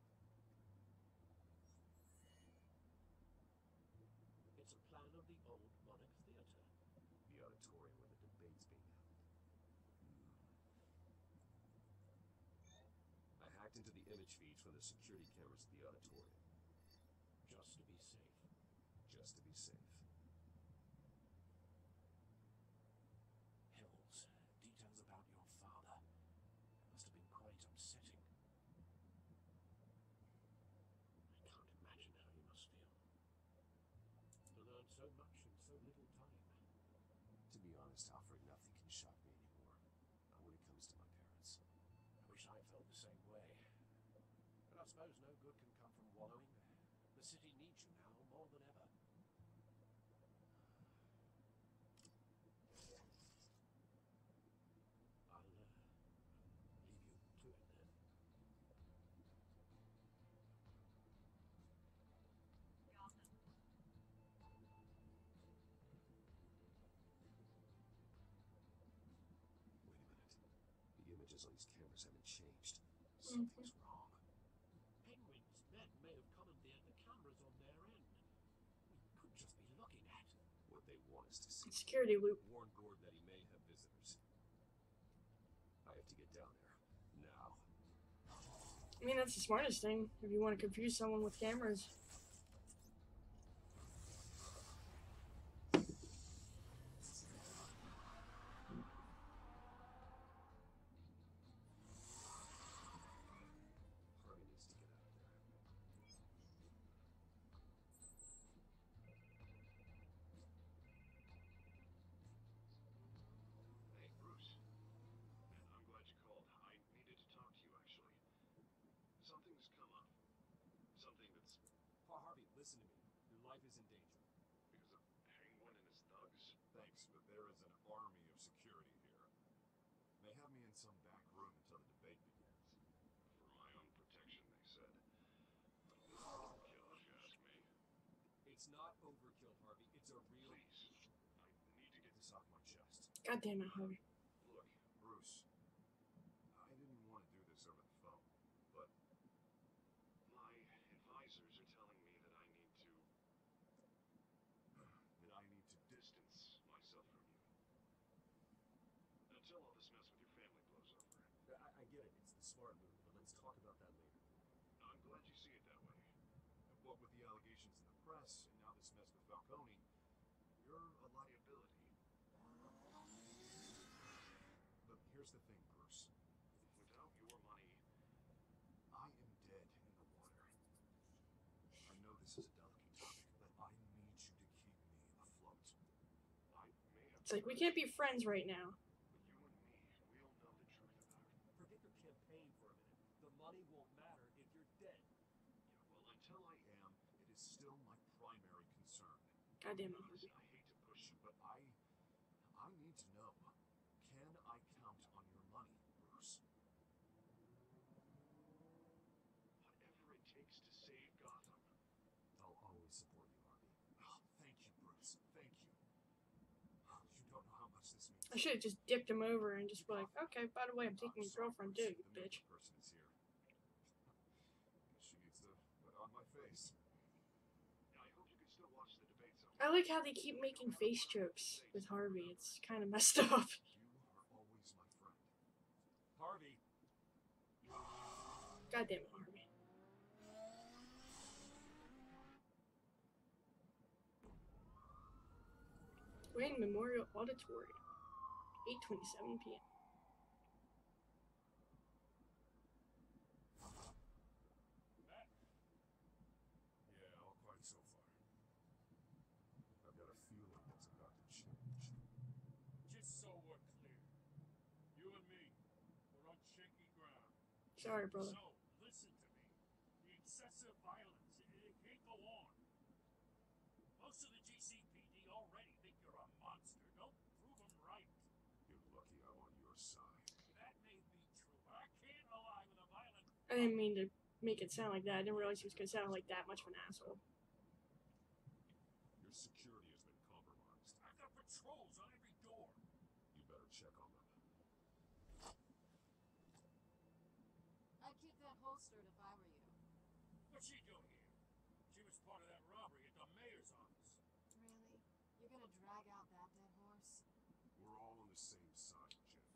It's a plan of the old Monarch Theatre.
The auditorium where the debate's being held. I hacked into the image feeds from the security cameras at the auditorium,
Just to be safe.
just to be safe.
Hills, details about your father must have been quite upsetting. I can't imagine how you must feel. To learn so much in so little time.
To be honest, Alfred, nothing can shock me anymore. Not when it comes to my parents.
I wish I felt the same way. But I suppose no good can come from wallowing. The city needs you now more than ever. I'll uh, leave you to it then.
Wait a minute. The images on these cameras haven't changed.
Mhm.
Something's wrong.
Penguin's men may have commandeered the cameras on their end. We could just be looking at.
What they want us to see.
Security loop.
Gordon that he may have visitors. I have to get down there. Now.
I mean, that's the smartest thing if you want to confuse someone with cameras.
Harvey needs to get out of there.
Hey, Bruce. I'm glad you called. I needed to talk to you, actually. Something's come up. Something that's
Har- Harvey, listen to me. Your life is in danger.
because of Penguin and his thugs.
Thanks, but there is an army of security here. They have me in some back room until the debate begins.
For my own protection, they said. Overkill, if you ask me.
It's not overkill, Harvey. It's a real.
Please, I need to get
Get this off my chest.
God damn it, Harvey.
Look,
Bruce, I didn't want to do this over the phone, but
my advisors are telling me that I need to
that I need to dis-
distance myself from you. Until all this mess with your family blows over.
I, I get it. It's the smart move, but let's talk about that later.
I'm glad you see it that way.
what with the allegations in the press and now this mess with Falcone, you're a liability. But here's the thing, Bruce.
Without your money,
I am dead in the water. I know this is a delicate topic, but I need you to keep me afloat.
I may have.
It's like we can't be friends right now.
But you and me, we'll know the truth about it.
Forget your campaign for a minute. The money won't matter if you're dead.
Yeah, well,
Until I am, it is still my primary concern.
God damn it,
listen,
Harvey.
I hate to push you,
But I, I need to know. Can I count on your money, Bruce?
whatever it takes to save Gotham.
I'll always support you, Harvey. Oh, thank you, Bruce. Thank you. You don't know how much this
I should have just dipped him over and just be like, okay, by the way, I'm taking your girlfriend too, you bitch.
person is here. She needs to let on my face.
I hope you can still watch the debates on
I like how they keep making face jokes with Harvey. It's kind of messed up.
You are always my friend. Harvey,
God damn it, Harvey. Wayne Memorial Auditorium, 8:27 p.m.
Yeah, all quiet so far. I've got a feeling that's about to change.
Just so we're clear, you and me, we're on shaky ground.
Sorry, brother.
So, listen to me. The excessive violence, it, it can't go on. Most of the GCPD already think you're a monster. Don't prove them right.
You're lucky I'm on your side.
That may be true, but I can't ally with a violent.
I didn't mean to make it sound like that. I didn't realize he was gonna sound like that much of an asshole.
Your security has been compromised.
I've got patrols on every door.
You better check on them.
I'd keep that holstered if I were you.
What's she doing here? She was part of that robbery at the mayor's office.
Really? You're gonna drag out that dead horse?
We're all on the same side, Jeff.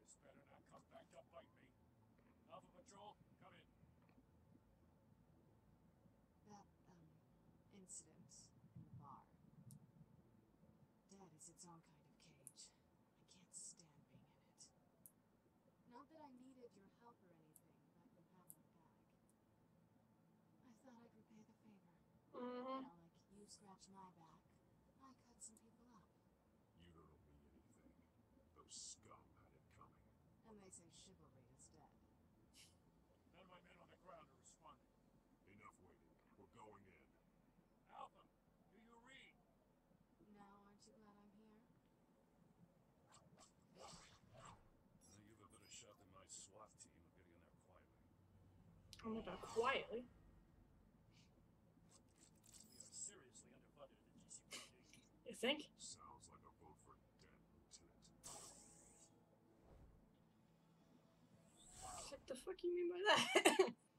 This better not come back to bite me. Alpha Patrol, come in.
That, um, incident in the bar. Dead is its own kind of cage. I can't stand being in it. Not that I needed your help or anything, but you have my back. I thought I'd repay the favor.
Mm-hmm.
You like you scratch my back, I cut some people up.
You don't owe me anything. Those scum had it coming.
And they say chivalry is dead.
None of my men on the ground are responding.
Enough waiting. We're going in.
Alpha, do you read?
Now, aren't you glad I'm here?
Now you've a better shot than my SWAT team of getting in there quietly.
I'm about quietly.
We are seriously underfunded at the GCPD.
You think?
Sounds like a vote for dead, Lieutenant.
What the fuck you mean by that?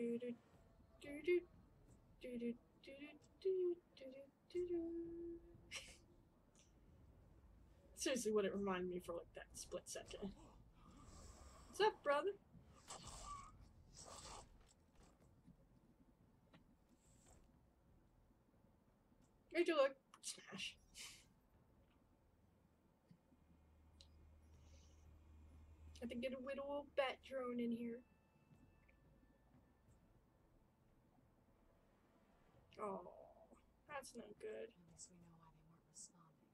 Seriously, what it reminded me for like that split second. What's up, brother? Where'd you look? Smash. I think get a little bat drone in here. Oh, that's no good.
At least we know why they weren't responding.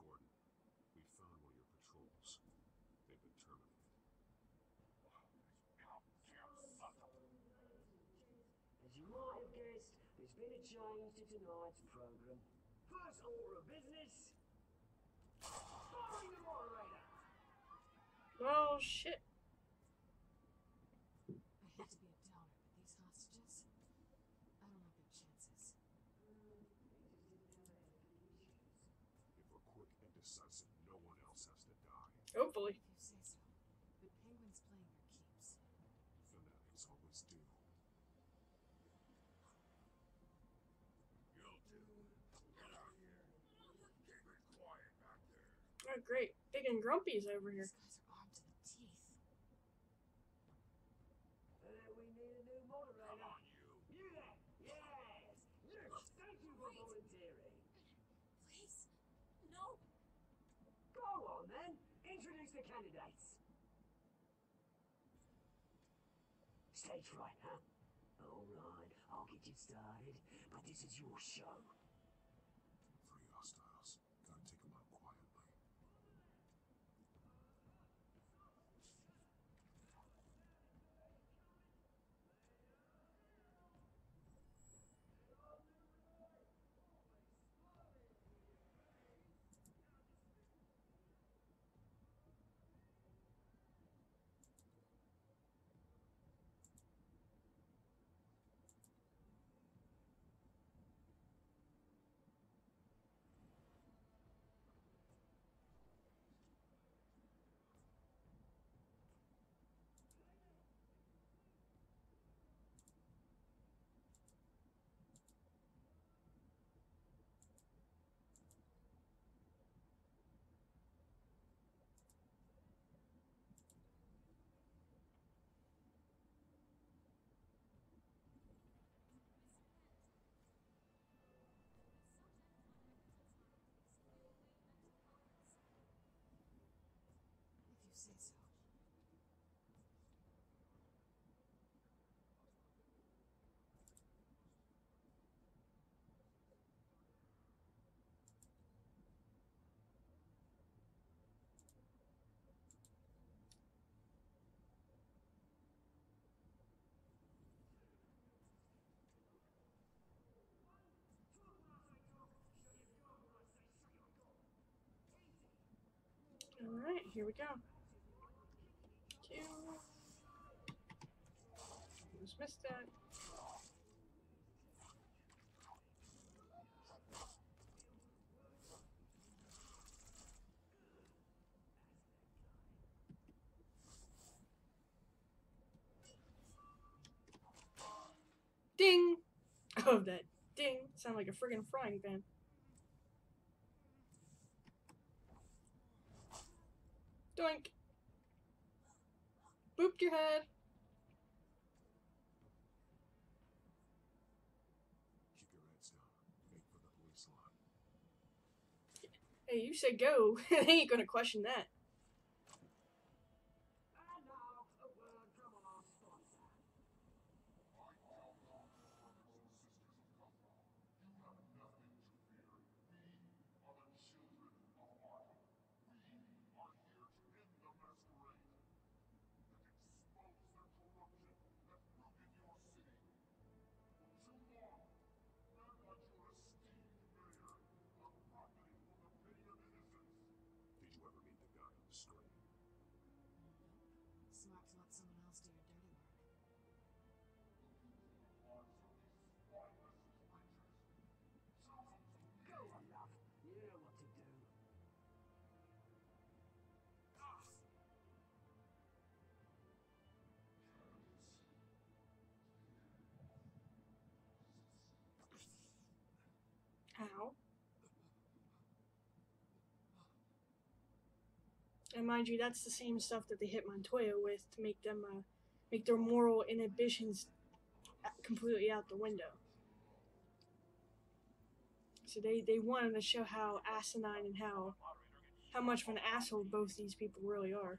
Gordon, we found one of your patrols. They've been terminated.
As you might have guessed, there's been a change to tonight's program. First order of business. Firing the moderator.
Oh shit.
I hate to be a downer, but these hostages, I don't like their chances.
If we're quick and decisive, no one else has to die.
Hopefully.
If you say so. But Penguin's playing their keeps.
Fanatics always do.
You two, get out here. Keep it quiet back there.
Oh great. Big and Grumpy's over here.
These guys are armed to the teeth.
Uh, we need a new moderator.
Come on, you.
Yeah, yes. Yes, thank you for volunteering.
Please, no.
Go on then. Introduce the candidates. Stage right, huh? All right, I'll get you started, but this is your show.
Three hostiles. Gotta take them out quietly.
Here we go. Two. Just missed that. Ding! Oh, that ding sound like a friggin' frying pan. Doink! Booped your head.
Keep your heads down. For the police.
Hey, you said go. they ain't gonna question that.
And now, a word from our sponsor.
Did you ever
Smart to let someone else do your dirty
And mind you, that's the same stuff that they hit Montoya with to make them uh, make their moral inhibitions completely out the window. So they, they wanted to show how asinine and how how much of an asshole both these people really are.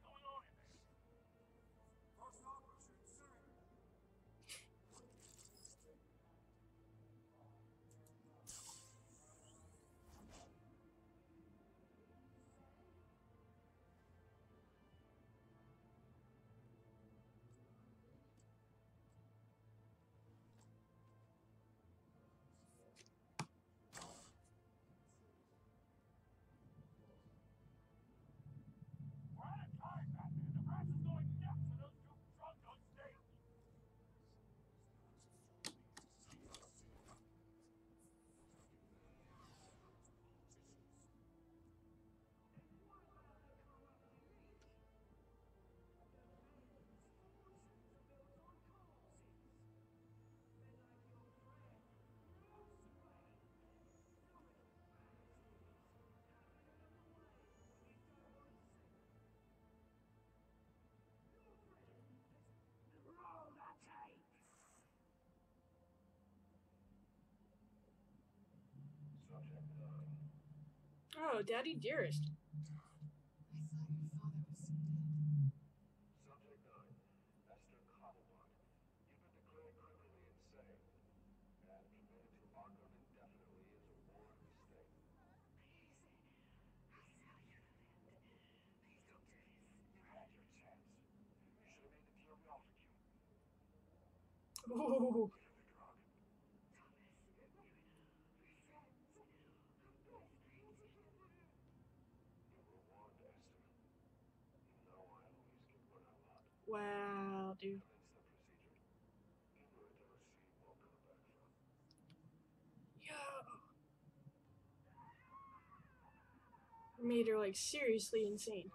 Oh, Daddy Dearest.
I thought your father was dead.
Subject 9, Esther Cobblepot. You've declared criminally insane and committed to Arkham indefinitely as a war mistake. You had your chance. You should have made the deal we offered you.
Ooh.
Get the drug. You were warned, Esther. You know I always get what I want.
Wow, dude.
Commence the procedure. Give her a dose she won't come back from.
Yo. Made her like seriously insane.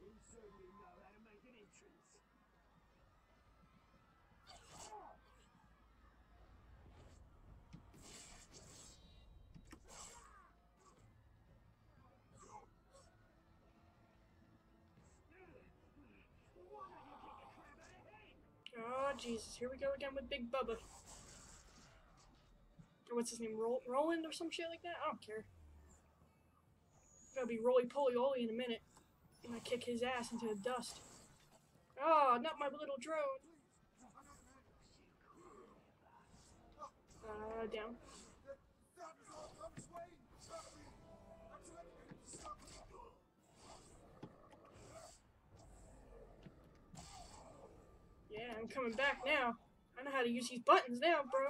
You certainly know how to make an entrance. Why don't you kick the crap out of him?
Oh Jesus, here we go again with Big Bubba. Or what's his name? Roland or some shit like that? I don't care. Gonna be roly poly oly in a minute. And I kick his ass into the dust. Oh, not my little drone. Uh, down.
I'm
coming back now. I know how to use these buttons now, bro.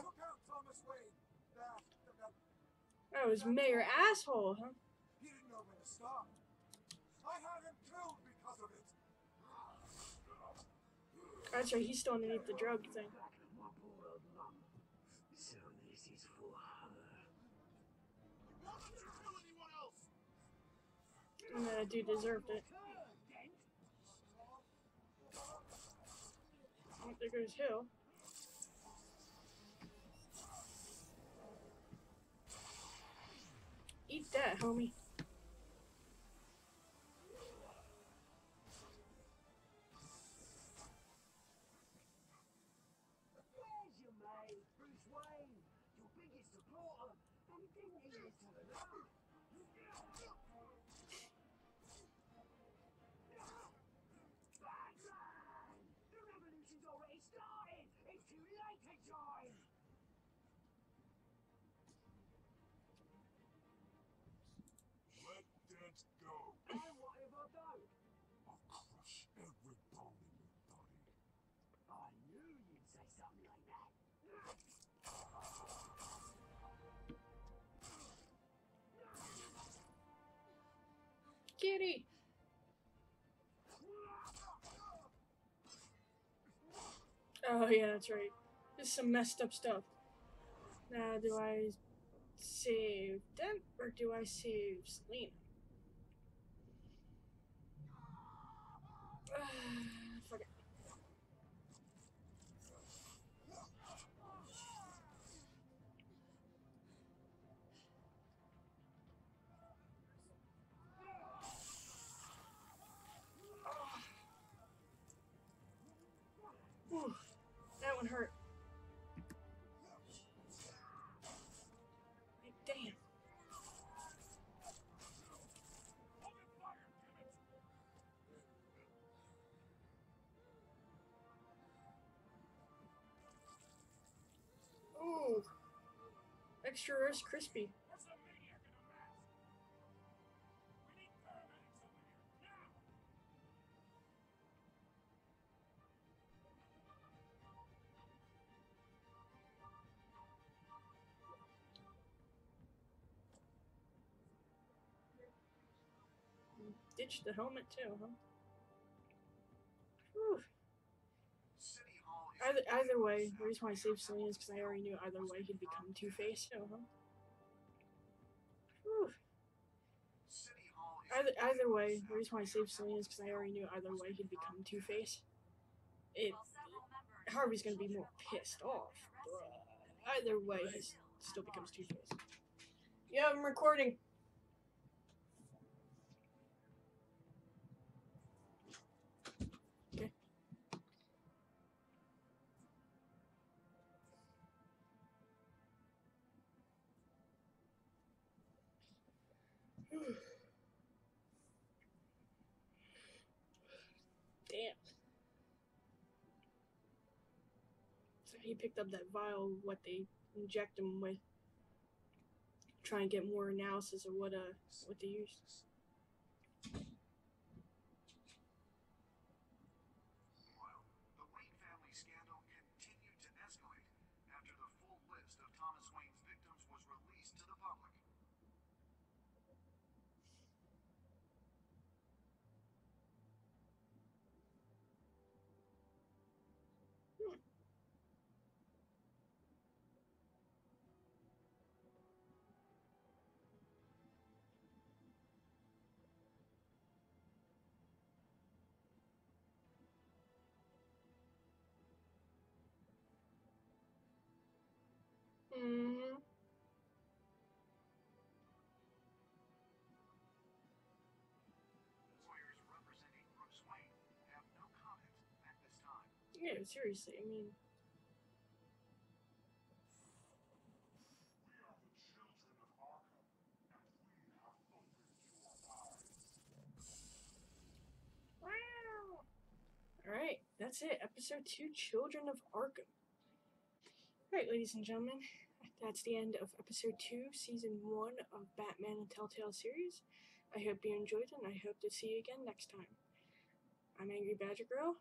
That,
was Mayor Asshole, huh?
he didn't know when to stop. I had him killed because of it!
That's right, he's still underneath the drug thing. And that dude deserved it. Oh, there goes Hill. Eat that, homie. Oh, yeah, that's right. There's some messed up stuff. Now, do I save Dent or do I save
Selina? over here, now!
Ditch the helmet too, huh? Either, either way, the reason why I saved Selina is because I already knew either way he'd become Two Face. So, huh? Either, either way, the reason why I saved Selina is because I already knew either way he'd become Two Face. It Harvey's gonna be more pissed off, but either way, he still becomes Two Face. Yeah, I'm recording. He picked up that vial, what they inject him with. Try and get more analysis of what uh what they used.
We have opened your eyes.
wow. All right, that's it. Episode two, Children of Arkham. All right, ladies and gentlemen, I that's the end of episode two, season one of Batman and Telltale series. I hope you enjoyed and I hope to see you again next time. I'm Angry Badger Girl.